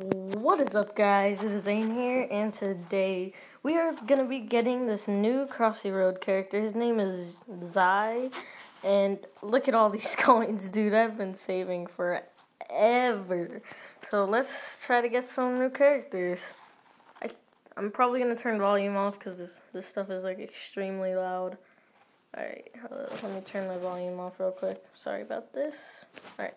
What is up, guys? It is Zayne here, and today we are gonna be getting this new Crossy Road character. His name is Zai, and look at all these coins, dude. I've been saving forever. So let's try to get some new characters. I, I'm probably gonna turn volume off because this this stuff is like extremely loud. Alright, uh, let me turn the volume off real quick. Sorry about this. Alright.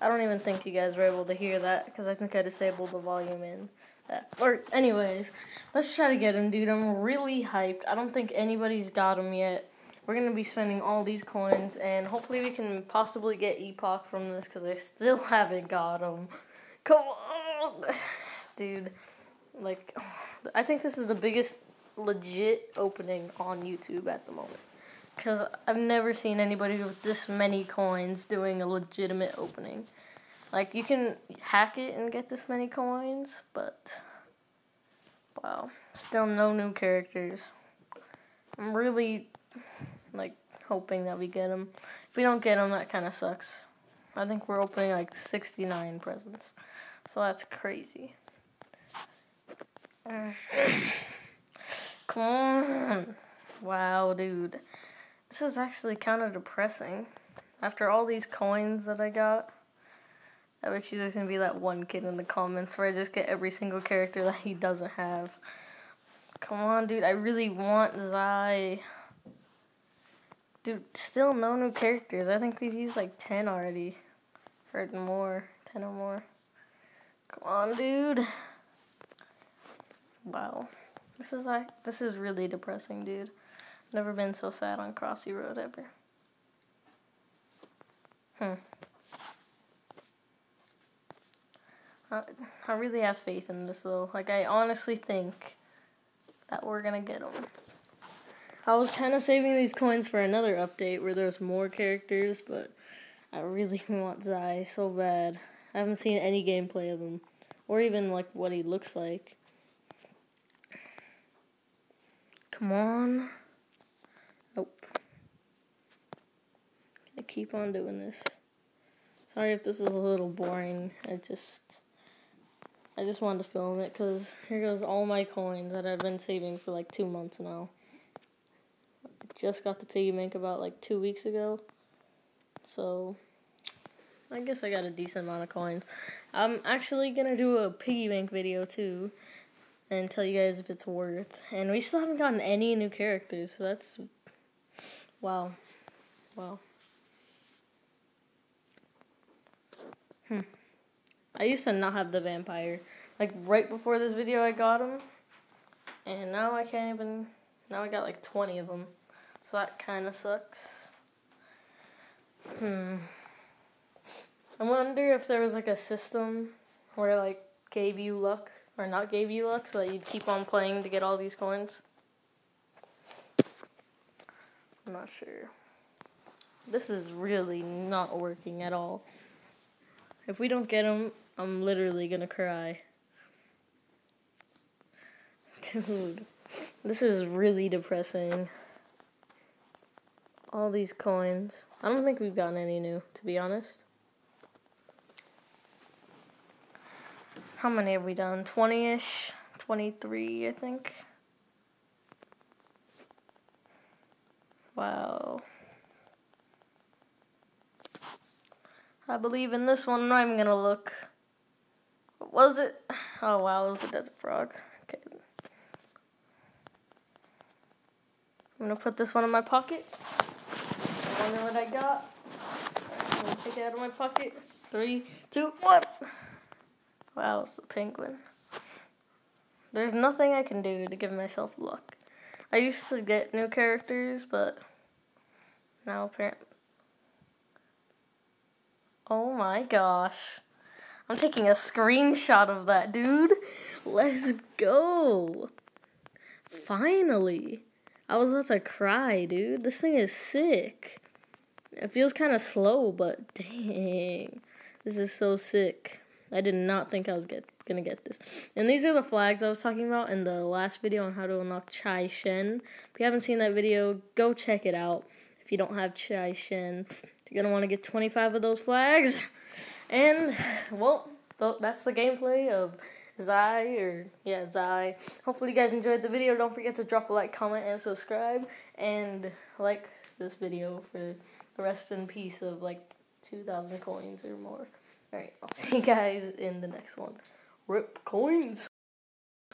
I don't even think you guys were able to hear that because I think I disabled the volume in that. Or, anyways, let's try to get him, dude. I'm really hyped. I don't think anybody's got him yet. We're going to be spending all these coins, and hopefully we can possibly get Epoch from this because I still haven't got him. Come on! Dude, like, I think this is the biggest legit opening on YouTube at the moment. Because I've never seen anybody with this many coins doing a legitimate opening. Like, you can hack it and get this many coins, but. Wow. Still no new characters. I'm really, like, hoping that we get them. If we don't get them, that kind of sucks. I think we're opening, like, 69 presents. So that's crazy. Come on. Wow, dude. This is actually kind of depressing. After all these coins that I got, I bet you there's gonna be that one kid in the comments where I just get every single character that he doesn't have. Come on, dude. I really want Zai. Dude, still no new characters. I think we've used like 10 already. Or more. 10 or more. Come on, dude. Wow. This is like this is really depressing, dude. Never been so sad on Crossy Road ever. Hmm. I, I really have faith in this though. Like I honestly think that we're gonna get them. I was kind of saving these coins for another update where there's more characters, but I really want Zai so bad. I haven't seen any gameplay of him, or even like what he looks like. Come on. Nope. I keep on doing this. Sorry if this is a little boring. I just I just wanted to film it because here goes all my coins that I've been saving for like two months now. I just got the piggy bank about like two weeks ago. So I guess I got a decent amount of coins. I'm actually gonna do a piggy bank video too and tell you guys if it's worth. And we still haven't gotten any new characters, so that's wow. Wow. Hmm. I used to not have the vampire. Like right before this video I got him. And now I can't even now I got like 20 of them. So that kind of sucks. Hmm. I wonder if there was like a system where like gave you luck or not gave you luck so that you'd keep on playing to get all these coins? I'm not sure. This is really not working at all. If we don't get them, I'm literally gonna cry. Dude, this is really depressing. All these coins. I don't think we've gotten any new, to be honest. How many have we done? 20 ish? 23, I think. Wow. I believe in this one. I'm not even gonna look. What was it? Oh wow, it was a desert frog. Okay. I'm gonna put this one in my pocket. I wonder what I got. I'm gonna take it out of my pocket. Three, two, one. Wow, it's the penguin. There's nothing I can do to give myself luck. I used to get new characters, but now apparently. Oh my gosh. I'm taking a screenshot of that, dude. Let's go. Finally. I was about to cry, dude. This thing is sick. It feels kind of slow, but dang. This is so sick. I did not think I was get, gonna get this. And these are the flags I was talking about in the last video on how to unlock Cai Shen. If you haven't seen that video, go check it out. If you don't have Cai Shen, you're gonna want to get 25 of those flags. And well, th- that's the gameplay of Zai or yeah Zai. Hopefully you guys enjoyed the video. Don't forget to drop a like, comment, and subscribe, and like this video for the rest in peace of like two thousand coins or more. All right, I'll see you guys in the next one. Rip coins.